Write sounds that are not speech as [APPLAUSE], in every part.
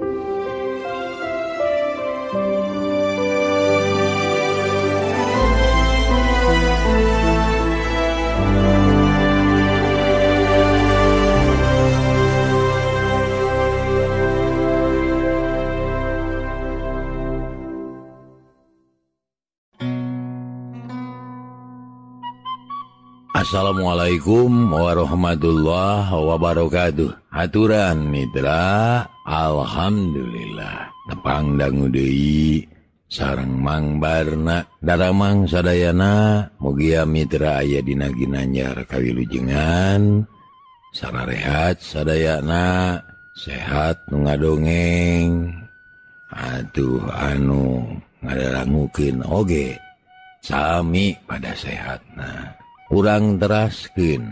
thank you Assalamualaikum warahmatullah wabarakatuh. Aturan Mitra Alhamdulillah. Tepangdang Dehi sarang Mangbarna Daramang Sadayana. Mugia Mitra aya Dinaginanjar Kawilujengan. Sara rehat Sadayana sehat nga dongeng Aduh anu ngadarangkin oge Sami pada sehat nah kurang deraskin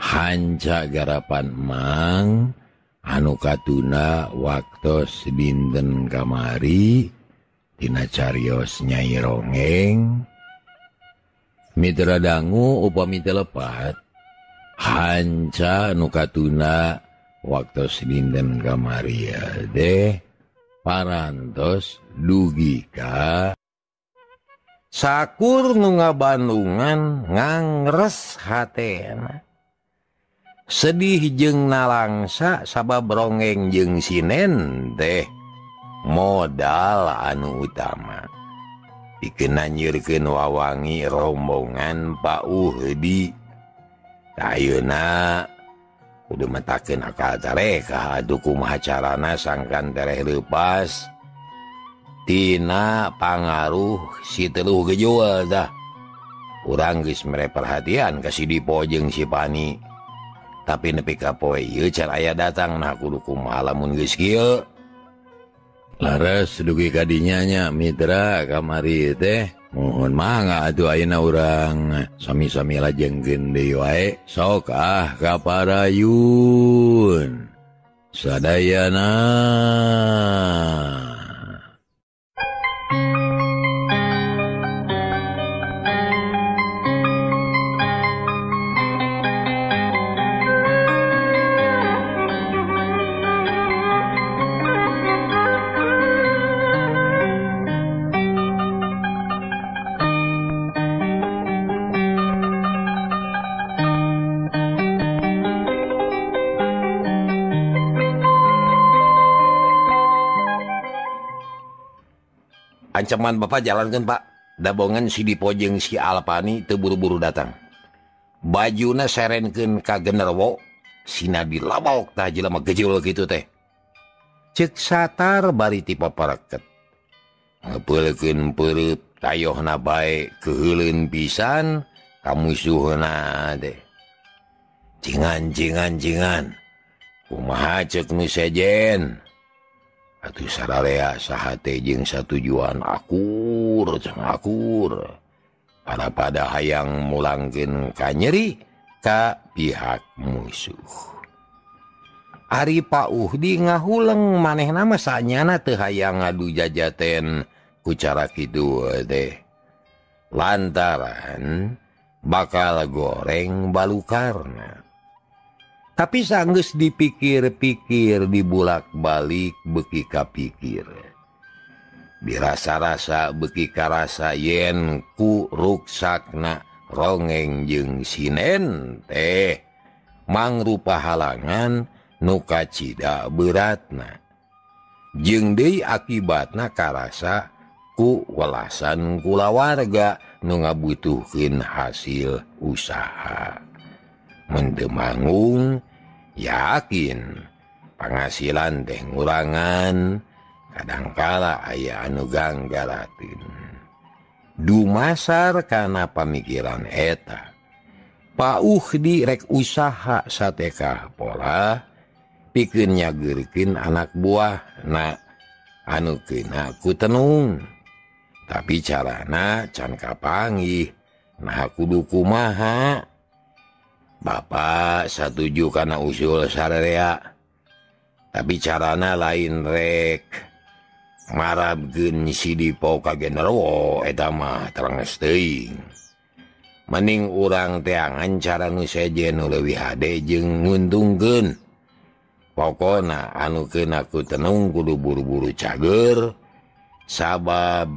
hanca garapan Mang anukauna waktu binten kamari Tina Carios nyai rongeng. Mitra dangu upami telepat hanca nukatuna waktu binten kamari deh parantos dugika Sakur nga Bandungan ngangres hatna sedih jeng nalangsa sabab brongeng jeung sinen teh. Modal anu utama. Dikenanyirkan wawangi rombongan Pakdi Auna udah metaken akal tareeka dukumacarana sangkan tereh lepas, Tina pangaruh si teluh gejual dah urang geus mere perhatian kasih dipojeng si Pani. Tapi nepi kapoe aya datang nah kudukum halamun Laras dugi kadinyanya Mitra kamari teh. Mohon manga atuh ayeuna urang. Sami-sami lajengkeun deui wae sok ah kaparayun sadayana. ancaman Bapak jalankan Pak. Dabongan si dipojeng si Alpani teburu-buru datang. Bajuna serenken kagenerwo Sinadi labok tak jelema gejul gitu teh. Cek satar bari tipe paraket ngepelken perut tayoh na baik kehulun pisan kamu suhna deh jingan jingan jingan. Kumaha cek nu sejen? Atuh sararea sahate jeung satujuan akur akur. Para pada hayang mulangkeun kanyeri ka pihak musuh. Ari Pak Uhdi ngahuleng maneh nama sanyana teh hayang ngadu jajaten ku cara kitu teh. Lantaran bakal goreng balukarna. tapi sanggus dipikir-pikir dibulak-balik bekika pikir dirasa-rasa bekika rasa yen ku ruksakna rongeng jeung sinen teh. Mangrupa halangan nuka cida beratna. Jeng dei akibatna karasa ku welasan kula warga nu ngabutuhkeun hasil usaha. Mendemangung yakin penghasilan teh ngurangan kadangkala aya anu ganggaratin dumasar karena pemikiran eta. Pauh direk usaha satekah pola pikirnya nyageurkeun anak buah na anu kenaku tenung. Tapi carana can kapanggih nah kudu kumaha? Bapak setuju karena usul Sarerea. tapi carana lain rek marab gen si ka generwo etama terangsteing mening urang teangan cara nu sejen lewi hade jeng nguntungkeun pokona anu kenaku tenung kudu buru-buru cager sabab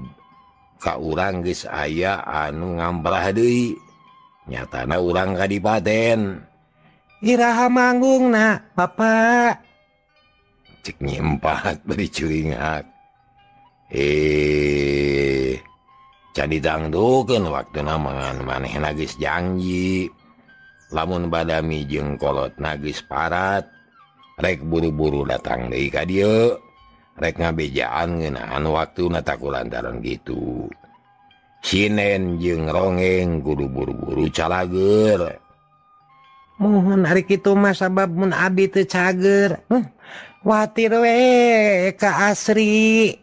ka urang geus aya anu ngambrah deui. nyatana urang Kadipaten. Iraha manggung na Bapak cek empat beri curingat eh candi dangdukan waktuna namangan maneh nagis janji. Lamun badami jeung kolot nagis parat rek buru-buru datang deui ka dieu. Rek ngabejaan ngeunaan waktu nataku lantaran gitu. Sinen jeung rongeng guru buru-buru calager. Mohon hari itu Mas sababmun Abi cager. Huh? watir we Ka asri.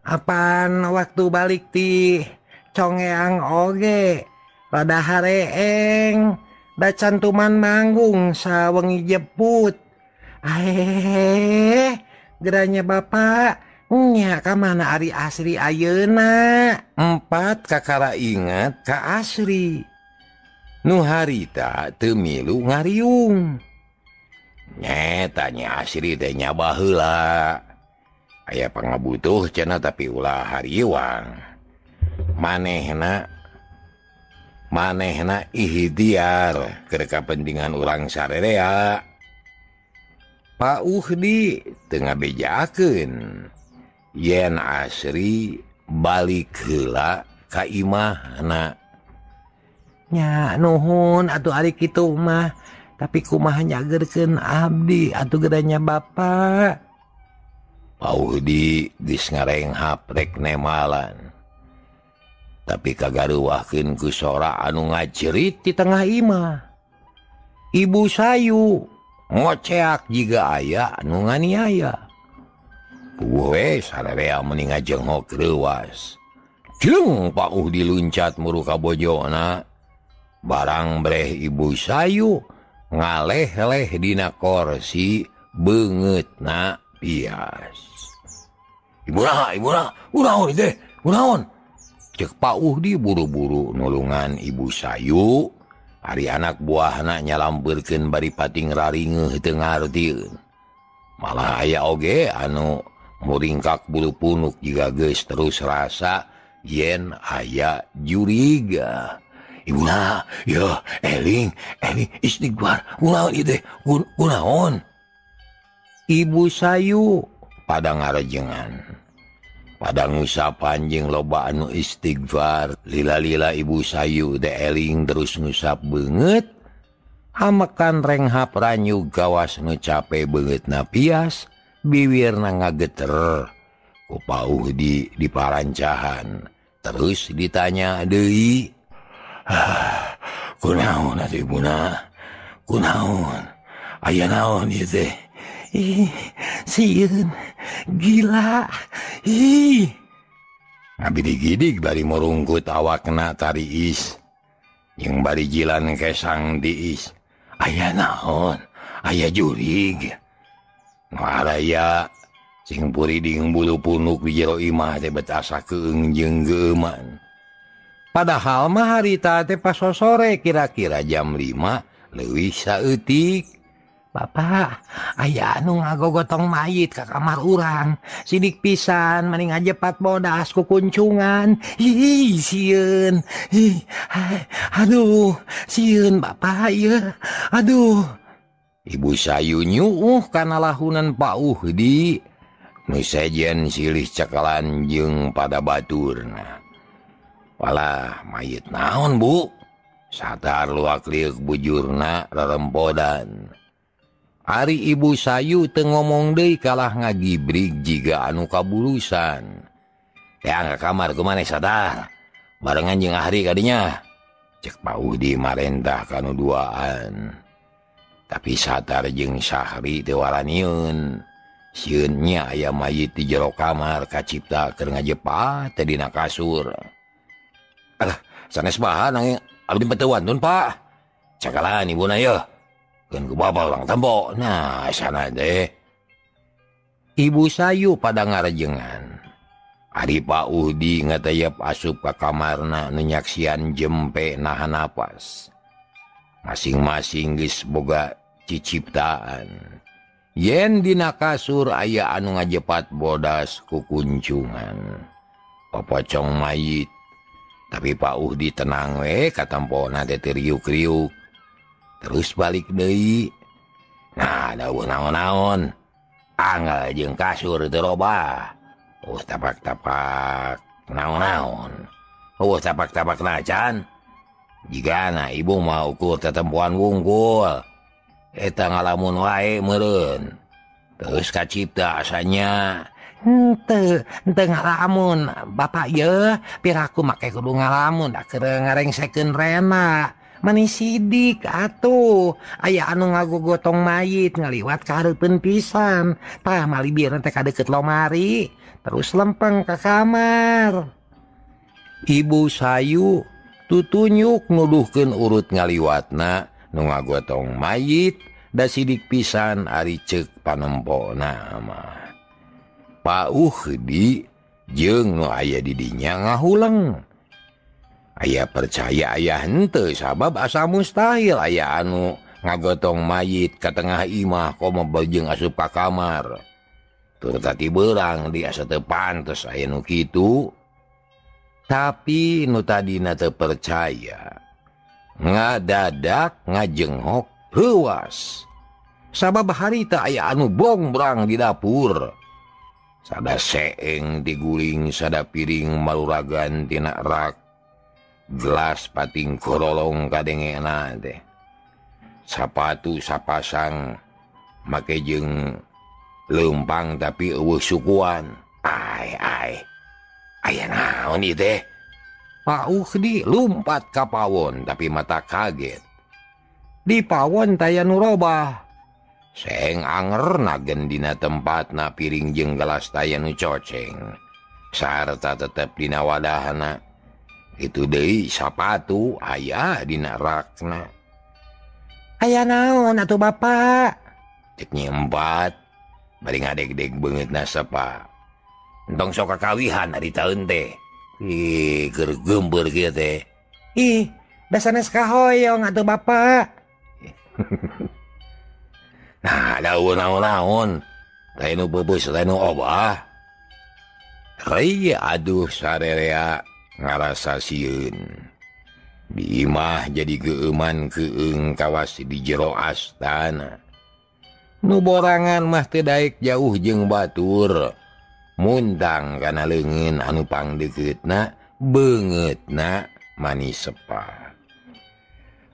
Apaan waktu balik ti congeang oge? Pada hareeng. Da cantuman manggung sawengi jeput. Eh geranya Bapak. nya kamana Ari asri Ayeuna? Empat kakara ingat Ka asri. Nu harita temilu ngariung. Nyatanya asri tehnya bahla aya pangabutuh cena tapi ulah hariwang. Manehna manehna ihtiar kekapentingan urang sarerea. Pak Uhdi tengah bejaken. yen asri balik hela Kaimah anaknya nuhun atau hari itu mah tapi kumahnya gerken Abdi atau geranya Bapak Paudi rek nemalan. Tapi kagaruwahkin ku sora anu ngajerit di tengah Imah. Ibu sayu ngoceak jika aya anu nganiaya. meningajengok rewas Pak diluncat muruka Bojona barang Breh Ibu sayu ngaleh-leh dina korsi banget na pias Ibu raha, Ibu raha, uraun deh, uraun. Cek Pak Uhdi buru-buru nulungan Ibu sayu, hari anak buah anaknya lamberken bari pating raringeuh teu ngartieun. malah aya oge anu muringkak bulu punuk juga guys terus rasa yen aya juriga. Ibu nah, yo eling eling istighfar ulah ide kunaon Ibu sayu pada ngarejengan pada ngusa panjing loba anu istighfar lila-lila ibu sayu de eling terus ngusap banget hamakan renghap ranyu gawas nu cape banget na pias bibir na ngageter kupau di di parancahan. Terus ditanya deui ah, atuh Ibuna kunaun aya naon ieu teh? Siun gila. Ih. Abi digidig bari merungkut awakna tariis tari is. Yang bari jilan kesang diis aya naon? Aya jurig. Maraya sing puriding bulu punuk di jero imah teh betasa keung jeung geman. Padahal mah harita teh pas sore kira-kira jam 5 leuwih saeutik. Bapak, ayah anu ngagogotong mayit ke kamar urang. Sidik pisan, mending aja pat bodas ku kuncungan. Hi, sieun. Hi, aduh, sieun bapak, iya. Aduh, Ibu sayu nyuuh karena lahunan Pakdi nusajen silih cekalan jeng pada Baturnawalah mayit naon Bu? Satar luaklik bujurna rerempodan. Ari Ibu sayu te ngomong deui kalah ngagibrik jika anu kabulusan. Ya kamar kemana sadar barengan jeng hari kadinya. Cek Pakdi marentah kanu duaan. tapi sadar jeung Syahri tewalaniun siunnya aya mayit di jero kamar kacipta ke ngajepa tadidina kasur. Alah sanes bahan nang abdi petewan tun pak. Cakalan ibu na ya kan ku bapak orang tembok nah sana deh ibu sayu pada ngarejengan. Ari Pak Udi ngatayap asup ke kamarna nenyaksian jempe nahan napas. Masing-masing geus boga ciciptaan yen dina kasur aya anu ngajepat bodas kukuncungan pepocong mayit. Tapi pauh ditenang we katampona deteriuk-riuk terus balik Dei nah ada naon-naon. Anggal jeung kasur teroba oh tapak-tapak naon-naon. Oh tapak-tapak nacan. Jika na ibu mau ukur tetempuan wungkul. eta ngalamun wae meren terus kacipta asanya. Ngalamun. Bapak ye piraku make kudu ngalamun da ngareng second Rena. Manis sidik atuh. Aya anu ngagu gotong mayit ngaliwat karpen pisan. Tah mali biar teka deket lomari. Terus lempeng ke kamar. Ibu sayu tutunyuk nuduhkeun urut ngaliwatna. nu ngagotong mayit da sidik pisan ari cek panempo nama. Jeung jeng aya didinya ngahulang aya percaya ayah hente sabab asa mustahil aya anu ngagotong mayit ke tengah imah koma bajeng asup ka kamar. Turtati berang dia sete pantes aya nu kitu. Tapi nu tadi na percaya. ngadadak ngajenghok ruas sabab harita aya anu bongbrang di dapur. Sada seeng diguling sada piring maluragan tina rak. Gelas pating korolong kadengena deh sapatu sapasang make jeng lempang tapi sukuan. Ay ay aya naon deh Pakdi lumpat ka Pawon tapi mata kaget. Di Pawon taya nurobah seng anger nagendina tempat na piring jeng gelas tayanu coceng. Sarta tetep dina wadahana itu deui sapatu aya dina rakna. Aya naon atau bapak cek nyempat. Bari adek-dek banget naspa entong sok kakawihan hari tahun teh. gember gitu ih dasarnya kahoyong atau bapak [LAUGHS] nah daun naon naon lain bebus lain obah. Hai aduh sarerea ngarasa siun Bimah jadi keeman keeng kawas di jero astana. Nuborangan mah tedaik jauh jeng Batur. mundang kana legin anu deket beungeutna banget manis sepa.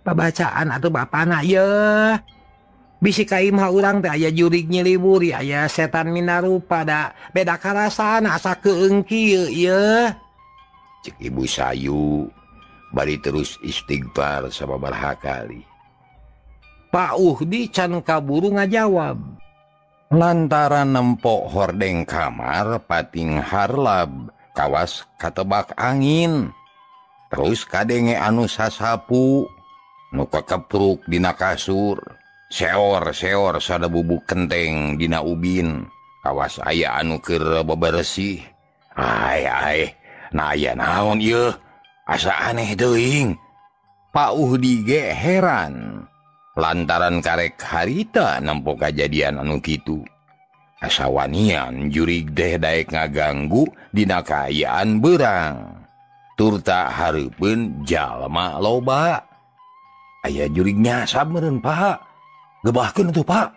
Pembacaan atau Bapak na ya. Bisi Kaimha urang teh aya jurig nyiliburi aya setan minarupa da. Beda karasan asa keengki ya cek ibu sayu bari terus istighfar sababaraha kali Pak Uhdi can kaburu ngajawab. lantaran nempok hordeng kamar pating harlab kawas katebak angin. Terus kadenge anu sasapu nuka kepruk dina kasur. Seor-seor sada bubuk kenteng dina ubin. Kawas aya anu keur bebersih. Ay nah aya naon y asa aneh deing Pak Uhdige heran lantaran karek harita nampok kejadian anu gitu asawanian jurig deh Daek ngaganggu dina kaayaan berang turta Harpun jalma loba. Ayaah jurignya meureun paha gebahkeun tuh Pak.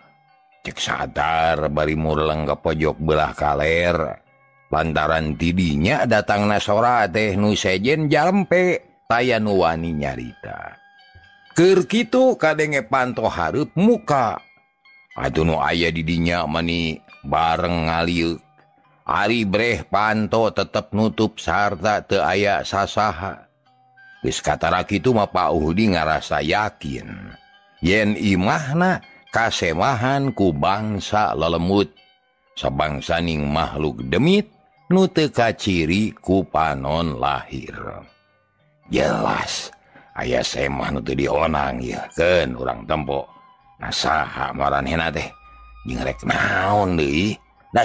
Cek sadar bari murleng ke pojok belah kaler. Lantaran tidinya datang nasora teh nu sejen jampe taya nuwani nyarita. gitu kadenge panto harup muka. Aduh nu ayah didinya meni bareng ngaliuk Ari Breh panto tetap nutup sarta te aya sasaha. Wis kataraki itu mapa Uhudi ngarasa yakin. Yen imahna kasemahan ku bangsa lelemut. Sebangsaning makhluk demit nute kaciri ku panon lahir. Jelas. ayaah saya mahnu dionang ya kan orang tempo. Nasaharanna teh. Rek naon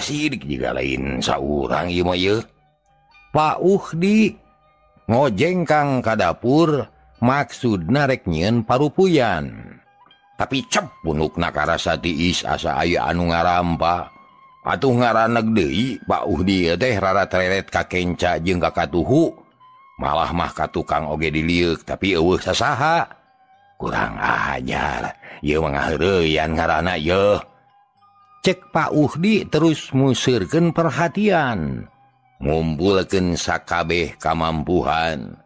sidik juga lain saurang Pak Uhdi ngojeng Kang ka dapur maksud narek nyiin parupuyan. Tapi cep punuk nakara tiis asa aya anu ngarampa. Atuh ngaran negde Pak Uhdi teh rara teret kakenca jeng kakatuhu malah mah ka tukang oge diliuk tapi uh sasaha. Kurang ajar. Mah mengahan karena yo cek Pak Uhdi terus musirkan perhatian. Ngumbulken sakabeh kamampuhan.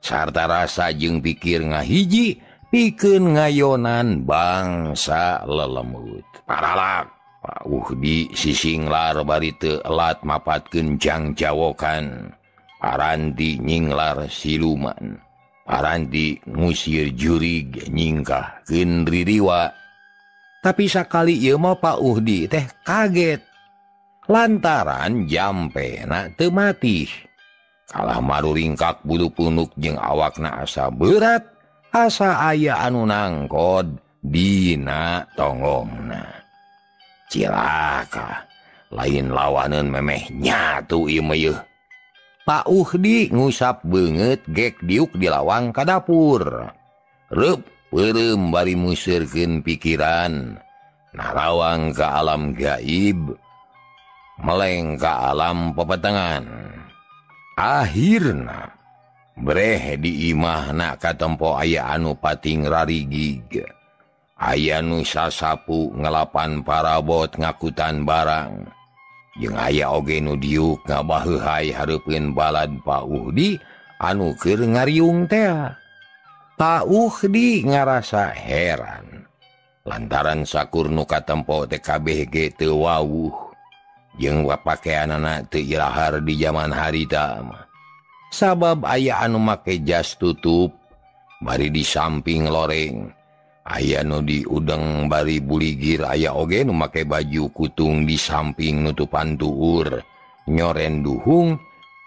Sarta rasa jeung pikir ngahiji piken ngayonan bangsa lelemut. Paralak Pak Uhdi sisinglar barite elat mapat kencang jawokan. Paranti nyinglar siluman. Paranti ngusir jurig nyingkah Kenriwa tapi sakali Yma Pak Uhdi teh kaget. Lantaran jampenak temati kalah maru ringkak bulu punuk jeung awakna asa berat asa aya anu nangkod Dina tongongna. Cilaka lain lawanan memeh nyatu Imayuh Pak Uhdi ngusap banget gek diuk di lawang ka dapur. Rep perem bari musirkin pikiran. Narawang ke alam gaib, meleng ke alam pepetengan. Akhirna, breh di imah nak katempo aya anu pating rarigig. Aya nu sasapu ngelapan parabot ngakutan barang. aya oge nu diuk ngabaheuhai hareupeun balad Pakdi anukir ngariung tea Pakdi ngarasa heran. Lantaran sakur nuka tempo TKBG tewawuh jeung wapakean anak teilahar di zaman haritama sabab ayaan make jas tutup bari di samping loreng. aya nu di udang bari buligir. Aya oge memakai baju kutung di samping nutupan tuhur nyoren duhung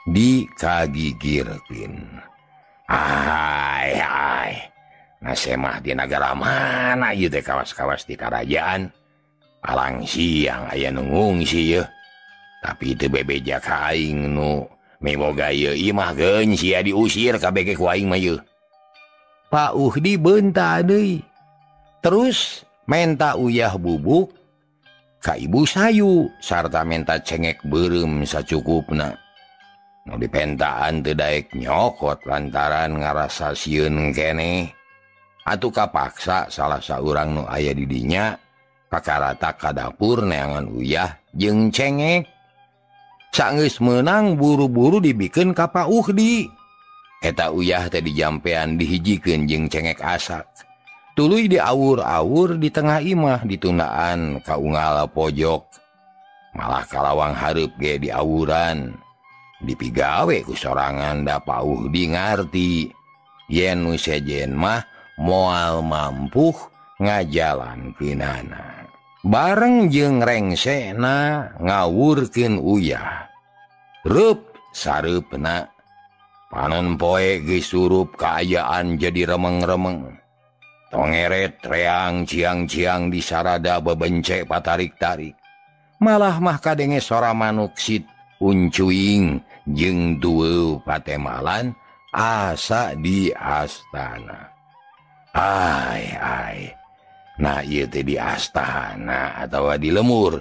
di kagigirpin hai nasemah di negara mana ieu teh kawas-kawas di kerajaan alang siang aya nunggung si ya tapi itu bebe jaka aing nu memoga ieu. Imah geun sia diusir kabeh ku aing mah Pak Uhdi bentar deui. terus menta uyah bubuk Ka ibu sayu sarta menta cengek berem sacukupna. Mau dipentaan tedaik nyokot lantaran ngarasa siun kene. Atuh kapaksa salah seorang nu ayah didinya kakarata kadapur neangan uyah jeng cengek. Sanggis menang buru-buru dibikin kappa uhdi eta uyah tadi jampean dihijikan jeng cengek asak. dulu diawur-awur di tengah Imah ditunaan Kaungala pojok. Malah Kalawang Harp ge diawuran dipigaweiku sorangan da pauh di ngerti yen nusejen mah moal mampu ngajalan pinana bareng jeng rengsena ngawurkin uyah. Rup sarupna panon poe gisurup kaayaan jadi remeng-remeng. tongeret reang ciang-ciang di sarada bebencek patarik-tarik. Malah mah kadenge sora manuksid uncuing jeng duwe patemalan asa di astana. Ay ay nah iya teh di astana atau di lemur.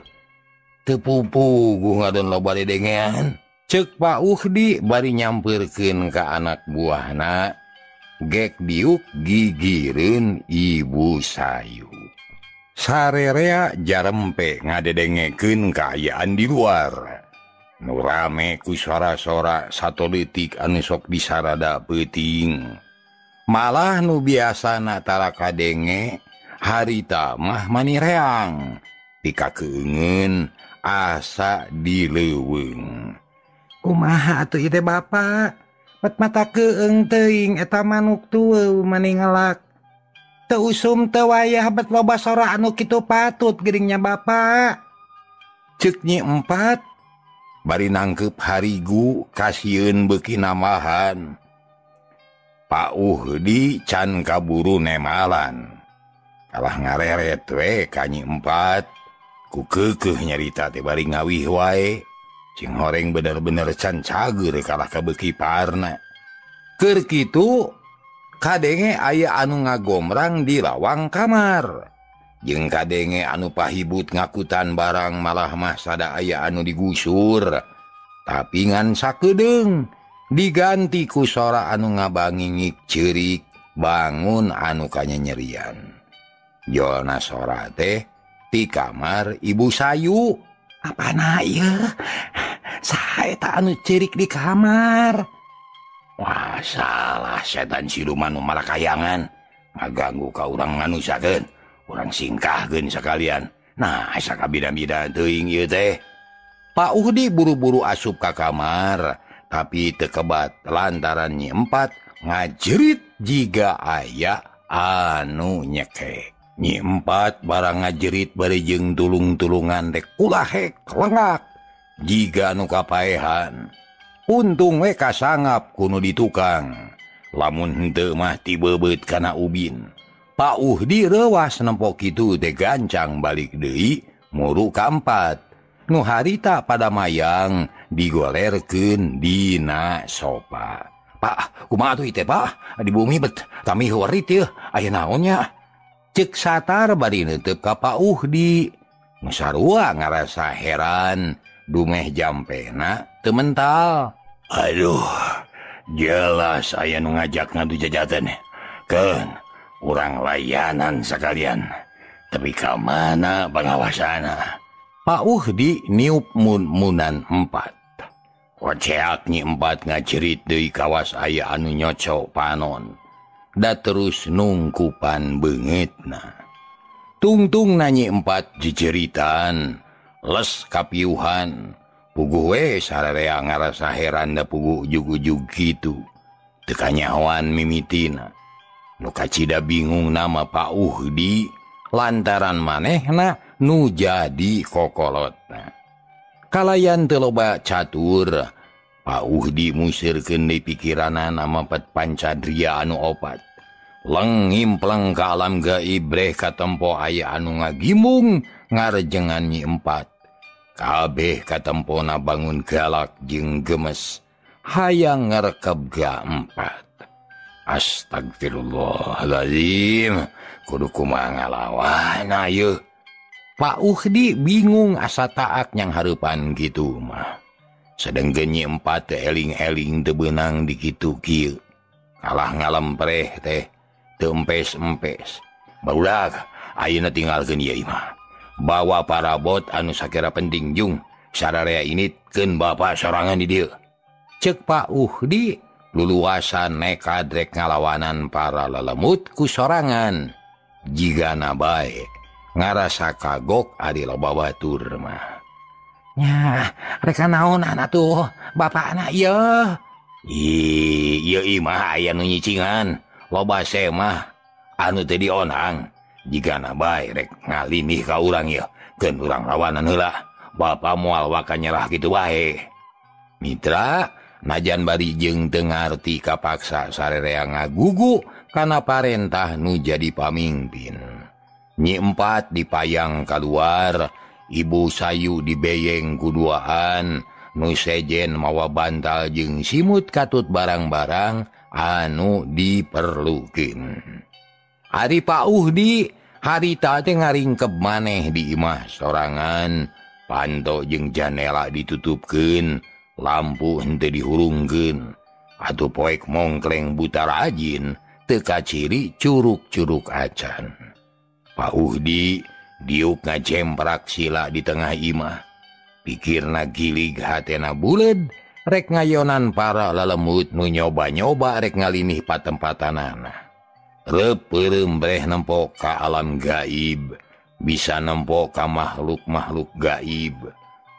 Tepupu gua ngadon loba dengean cek Pak Uhdi bari nyampirkin ke anak buahna. gek diuk gigireun ibu sayu. Sarerea jarempe ngadedengeken kaayaan di luar. Nurame ku suara-sora satu detik anusok disarada peting malah nu biasa natara kadenge harita mah manireang. Tika keungen asa dileweng kumaha atuh ide bapak? mata keeng teing eta manuk tu teu usum te wayah bet loba sora anu kitu patut geringnya bapak ceknyi empat. Bari nangkep harigu kasieun beki namahan. Pak Uhdi can kaburu nemalan. Kalah ngareret we kanyi empat. Ku kekeh nyarita teh bari ngawih wae. Cing horeng bener-bener can cager kalah kabeki parna Kerkitu kadenge aya anu ngagomrang di lawang kamar. Jeng kadenge anu pahibut ngakutan barang malah masada aya anu digusur. Tapi ngan sakedeng diganti ku sora anu ngabangingik cerik bangun anu kanya nyerian Jona sora teh di kamar ibu sayu. apa saya cirik di kamar. Wah salah setan siluman malah kayangan. Ngaganggu kau orang manusiaken orang singkahgen sekalian nah teh. Pak Uhdi buru-buru asup ke kamar tapi tekebat lantaran empat ngajerit jika aya anu nyekek nyimpat barang ngajerit barijeng tulung-tulungan dekulahek lengak. Jika nuka paehan untung weka sangap kuno di tukang. Lamun temah tibebet kana ubin. Pauh rewas nempok itu teh gancang balik deui muru keempat nu harita pada mayang digolerkeun Dina sopa. Pak kumatu Pak? Di bumi bet kami aya naonnya? cek satar bari nutup kapauh uhdi mesarua ngerasa heran dumeh jampena temental Aduh jelas aya nu ngajak ngadu jajatan ke kurang layanan sekalian tapi ke mana pengawasana Pak Uhdi niup mun munmunan 4 oceaknyi empat ngacirit di kawas aya anu nyocok panon. Da terus nungkupan banget nah tungtung nanyi empat jiceritan les kapiuhan. Puguh we sararea ngarasa heran da pugu jugu-jug gitu. Tekanyawan mimitina. Nu kacida bingung nama Pak Uhdi lantaran manehna nu jadi kokolotna. Kalayan teloba catur Pauh dimusirkan di pikirana namapat pancadria anu opat. Lenggimpleng ke alam gaib breh katempo aya anu ngagimung ngarejengan nyi empat. Kabeh katempo na bangun galak jeng gemes hayang ngarekeb ga empat. Astagfirullahaladzim kuduku mangalawan ayo Pak Uhdi bingung asa taat yang harapan gitu mah. sedang genyi empat teling-eling tebenang dikitu Ki kalah ngalempreh teh tempes-empes barulah tinggalkeun ieu genimah bawa para bot anu sakira penting jung sararea ini keun Bapak sorangan di dieu. Cek Pak Uhdi luluasan nekadrek ngalawanan para lelemutku sorangan. Jigana nabae ngarasa kagok Adil mah. nyareka naon anak tuh? Bapak anak ye Imah aya nunyicingan loba semah anu tadi onang jika rek ngalimih ka urang ya ke urang lawanan heula. Bapak mual waka nyerah gitu wae. Mitra najan bari jeng Tengarti kapaksa sarerea ngagugu karena parentah nu jadi pamimpin. Nyi empat dipayang keluar Ibu sayu dibeyeng kuduaan nusejen mawa bantal jeung simut katut barang-barang anu diperlukin hari Pauhdi harita ngaringkep maneh imah sorangan. Panto jeung janela ditutupkeun lampu hente dihurungkeun. Atuh poek mongkleng buta rajin teka ciri curug-curug acan. Pauhdi diup ngajemprak sila di tengah imah. Pikir na gilig hatena buled rek ngayonan para lelemut nu nyoba-nyoba rek ngalinih patempatanana reperembreh nempok ka alam gaib bisa nempok ka makhluk-makhluk gaib.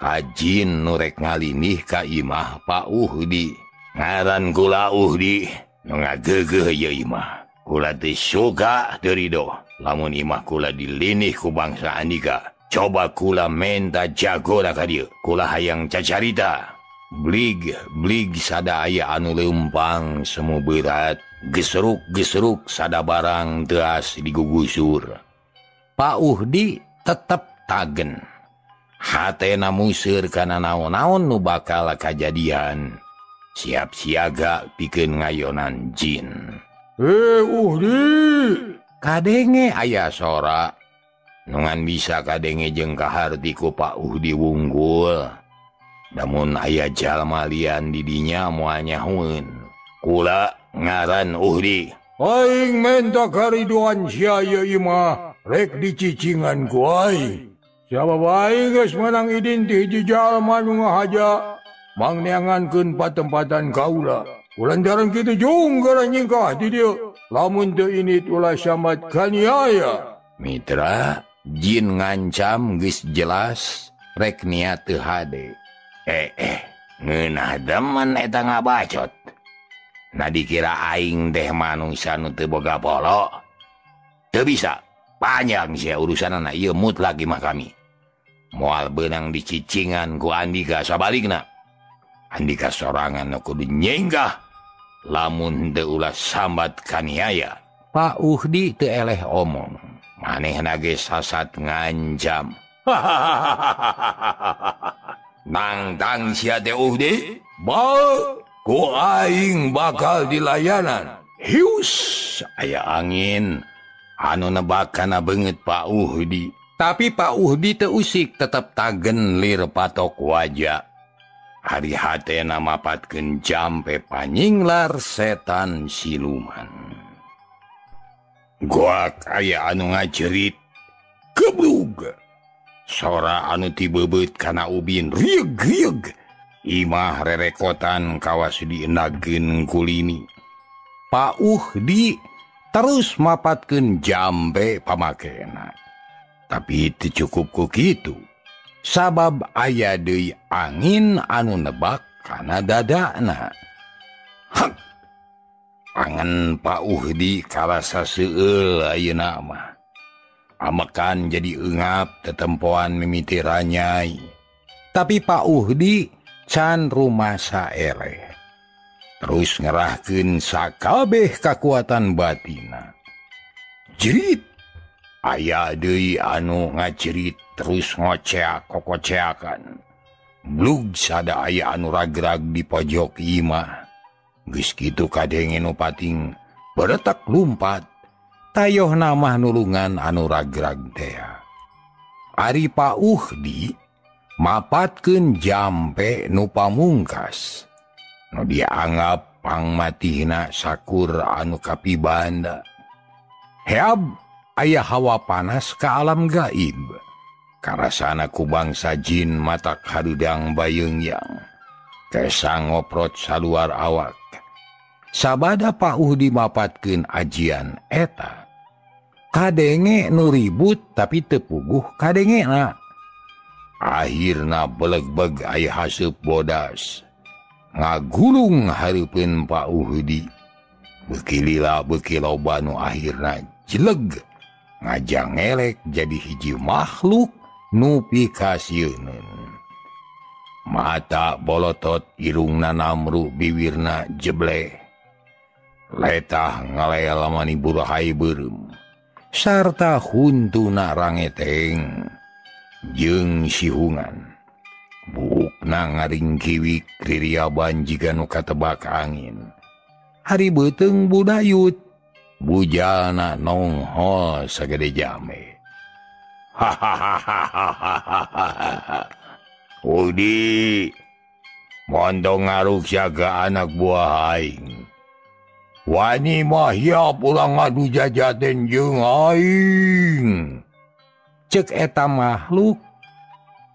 Kajin nurek ngalinih ka imah Pak Uhdi ngaran gula Uhdi nu ngagegeh ya imah. Kula teh suka teridoh lamun imah kula dilinih ku bangsa Andika coba kula menta jago kula hayang cacarita. Blig Blig sada aya anu lempang semu berat. Gesruk gesruk sada barang teas digugusur. Pak Uhdi tetap tagen. Hatena musir kana naon-naon nu bakal kajadian. Siap siaga bikin ngayonan jin. Eh Uhdi! kadenge ayah sora nungan bisa kadenge jeng kahartiku Uhdi Wunggul namun ayah jalmalian didinya muanya Hun kula ngaran Uhdi Aing menta kariduan siaya imah rek dicicingan ku aing. Siapa baik geus menang idin ti hiji jalma nu ngahaja mangneangankeun patempatan kaula. Kulantaran kitu jungkara nyingkah di dieu. lamun ini ulah syamat kaniaya Mitra Jin ngancam geus jelas rek niat teu hade. Eh eh ngeunah demen eta ngabacot. Nah dikira aing deh manungsa nu teu boga polo. Teu bisa panjang sia urusan anak ieu mutlak imah kami. Moal benang dicicingan ku Andika sabalikna. Andika sorangan nu kudu nyenggah. lamun deula sambat kaniaya. Pak Uhdi teeleh omong. Maneh nage sasat ngancam [LAUGHS] nangtang sia teh Uhdi bal ku aing bakal dilayanan hius! Aya angin. Anu nebakana banget Pak Uhdi. Tapi Pak Uhdi teusik tetap tagen lir patok wajah. harihati nama patken jampe panyinglar setan siluman gua kaya anu ngajerit keblug. sora anu tibebet kana ubin rieg rieg! Imah rerekotan kawas dienagen kulini pauh di terus mapatkan jambe pamakena tapi itu cukup ku gitu sabab aya Dei angin anu nebak karena dadana. Angan Pakdi kalasa nama amekan jadi ungap mimiti mimitiranyai tapi Pak Uhdi can rumah saere terus ngerahkan sakabeh kekuatan batina. Jerit! aya deui anu ngaciri terus ngoceak kokoceakan. Blog sada aya anu ragrag di pojok Imah Guskitu kadengen nupating beretak lumpat. Tayoh nama nulungan anu ragrag tea. Ari Pauhdi mapatken jampe nupamungkas no Nu dianggap pangmatina Sakur anu kapi Banda heab aya hawa panas ke alam gaib. Karasana ku bangsa jin mata hadudang Bayungyang kesang ngoprot saluar awak. Sabada Pauh mapatkeun ajian eta. Kadenge nu ribut tapi tepuguh kadenge na akhirnya belegbeg ayah haseup bodas. Ngagulung haripin Pak Uhudi bekililah bekilau banu akhirnya jeleg. ngajang ngelek jadi hiji makhluk nu kasihun mata bolotot irungna namru biwirna jeble. Letah ngalelamani burahai berem. Sarta huntu narangeteng. Jeng sihungan. Bukna ngaring kiwik kriria banjigan nu katebak angin. Hari beteng budayut. bujana nonghol segede jame hahaha Udi mondong ngaruk siaga anak buah aing Wani mah hiap ulang ngadu jajaten jeung aing cek eta makhluk.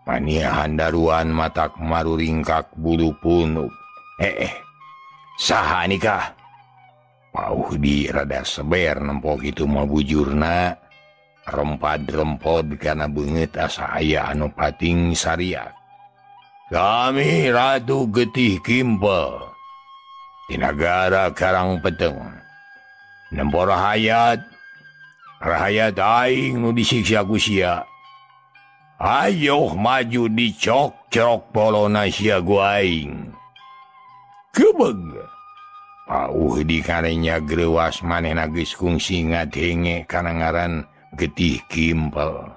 Maniahan daruan matak maruringkak bulu punuk. Eh, eh. saha nikah pauh di rada seber nempok itu bujurna. Rempad-rempod karena banget asa aya anu pating syariat kami Ratu getih Kimpel. Tinagara Karang peteng. Nempo hayat rahayat Aing nu disiksa Gusia Ayo maju dicok-cok Polonasia Guaing kebeg. Pauh di karenya grewas maneh nagis kungsi ngadenge kana ngaran getih kimpel.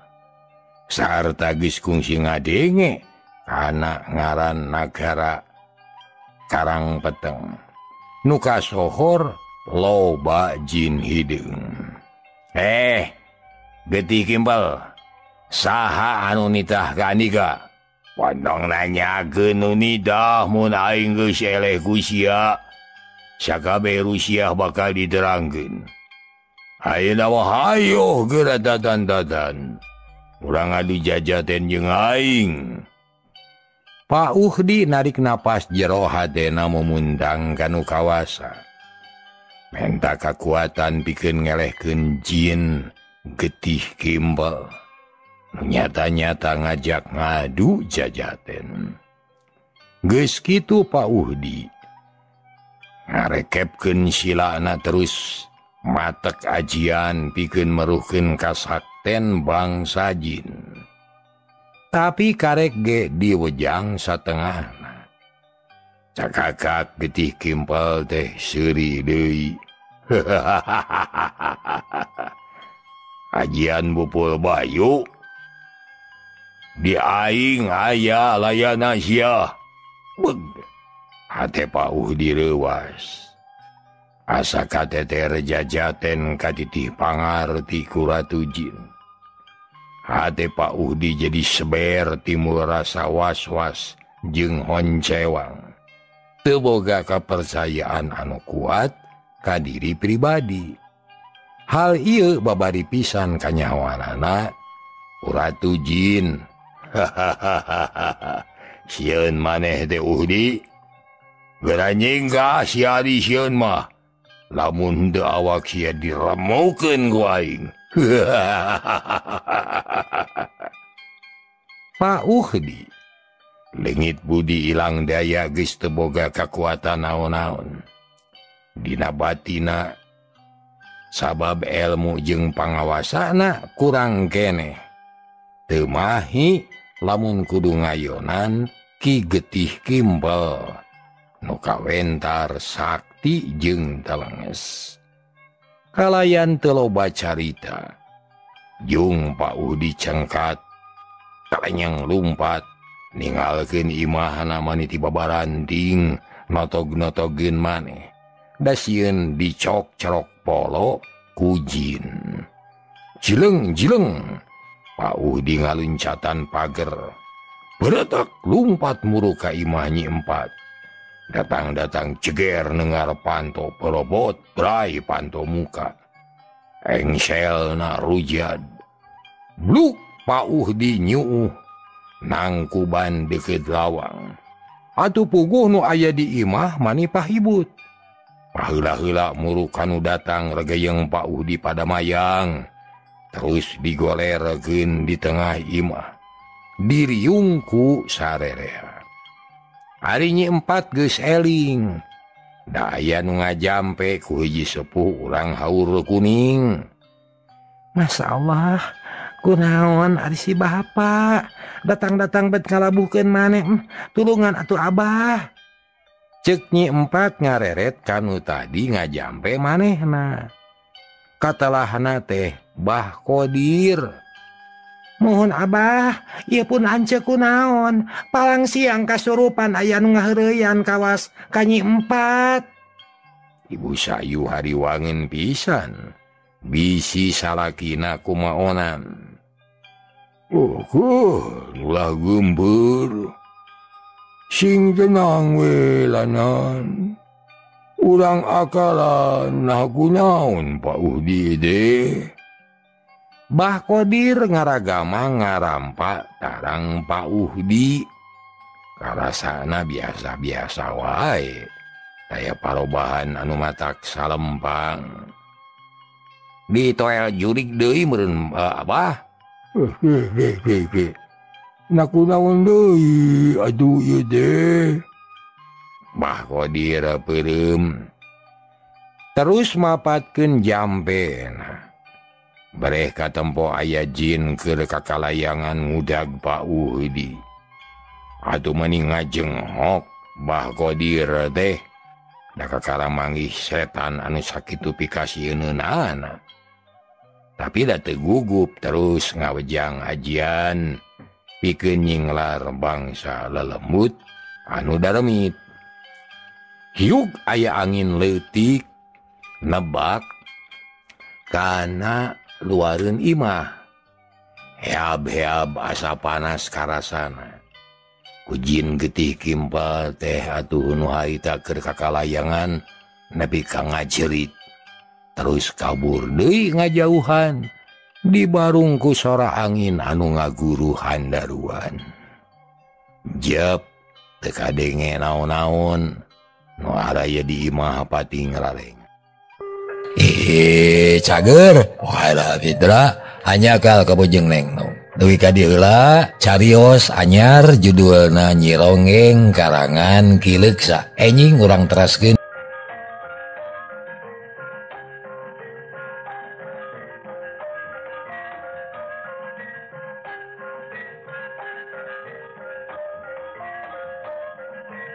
Sarta geus kungsi ngadenge kana ngaran nagara Karang peteng. Nuka sohor loba jin hidung. Eh, getih kimpel. Saha anu nitah kaniga. Pandang nanya genunidah mun aing geus eleh kusia. Sakakabe Rusiah bakal diterangkan Ayo geradatan-datan kurang adu jajaten jeung aing. Pak Uhdi narik napas jero jerohana memundang kanu kawasa. Menta kekuatan pikeun ngelehken jin getih Kimbal nyata-nyata ngajak ngadu jajaten. Geski Pak Uhdi. ngarekepken silana terus. Matak ajian piken meruhken kasakten bangsa Jin. Tapi karek ge diwejang setengah cakakak getih kimpel teh Seri Dewi [LAUGHS] ajian bupul Bayu. Diaing aya layan Asia Beg. Pauh direwas. Asa kateter jajaten Katitih pangarti kuratu Jin. Hate pauh di jadi seber timur rasa was-was jeung Honcewang teboga kepercayaan anu kuat kadiri pribadi. Hal ieu babari pisan kanyawanana Ratu Jin. [LAUGHS] Hahaha siun maneh de Uhdi. beranjingga siari siun mah lamun de awak kia ku guaing. [LAUGHS] Pak Uhdi. Lengit Budi ilang daya geus teboga kekuatan naon-naon. Dina batina sabab elmu jeung pangawasana kurang kene. Temahi lamun kudu ngayonan ki getih kimbel. nukawentar Sakti jeung telenges. Kalayan teloba carita. Jung Pakudi cengkat kalanyang lumpat ningalken imahana maniti babaranting notog-notogen maneh dasyun dicok cerok polo kujin. Jileng jileng Pakudi ngaluncatan pager. Beretak lumpat muruka imahnya empat. datang-datang ceger dengar panto perobot Brai panto muka. Engsel na rujad. Bluk pauh di nyuuh nangkuban deket lawang. Atuh puguh nu aya di imah mani pahibut. Paheula-heula muru kanu datang regayeng pauh di pada mayang terus digolergen di tengah imah. Diriungku sarerea. harinya empat guys eling. Daya nu ngajampe kuji sepuh urang haur kuning. Masya Allah kunaon ada si Bapak datang-datang bet ngalabuhkeun maneh tulungan atau Abah. Ceknyi empat ngareret kanu tadi ngajampe maneh nah katalahana teh Bah kodir. mohon Abah ia pun anceku naon. Palang siang kasurupan nu ngareyan kawas kanyi empat. Ibu sayu hari wangin pisan. Bisi salahkin aku mauonan Oh, oh lah gembur sing jenang welanan. Urang akala naku naon Pak Udide Bah Qodir ngaragama ngarampak Tarang Pakdi Karasana biasa-biasa wae. Saya parobahan anu matak salempang. Di toel jurik Dewi merun apa [LAUGHS] naku naon Dewi aduh iya deh Bah Qodir perim terus mapatkan jampen mereka tempo ayah jin ke kakalayangan layangan Pak Pakdi Aduh meni ngajeng hok bah teh. deh kakak manggih setan anu sakit pikasi Tapi tapi date gugup terus ngawejang ajian. Pikeun nyinglar bangsa lelembut anu darmit hiuk aya angin letik nebak karena luarun Imah heab-heab asa panas karasana. Kujin getih Kimpal teh atuh nuhaita ker kakalayangan nepi Ka ngajerit terus kabur deui ngajauhan di barungku sora angin anu ngaguru Handaruan jep teka denge naon-naon nuaraya di Imah pati ngelareng eh cager. Wala Fitra hanya kal kebojeng neng Dewi Kadila carios anyar judulna nyironggeng nyirongeng karangan kileksa enjing urang teraskin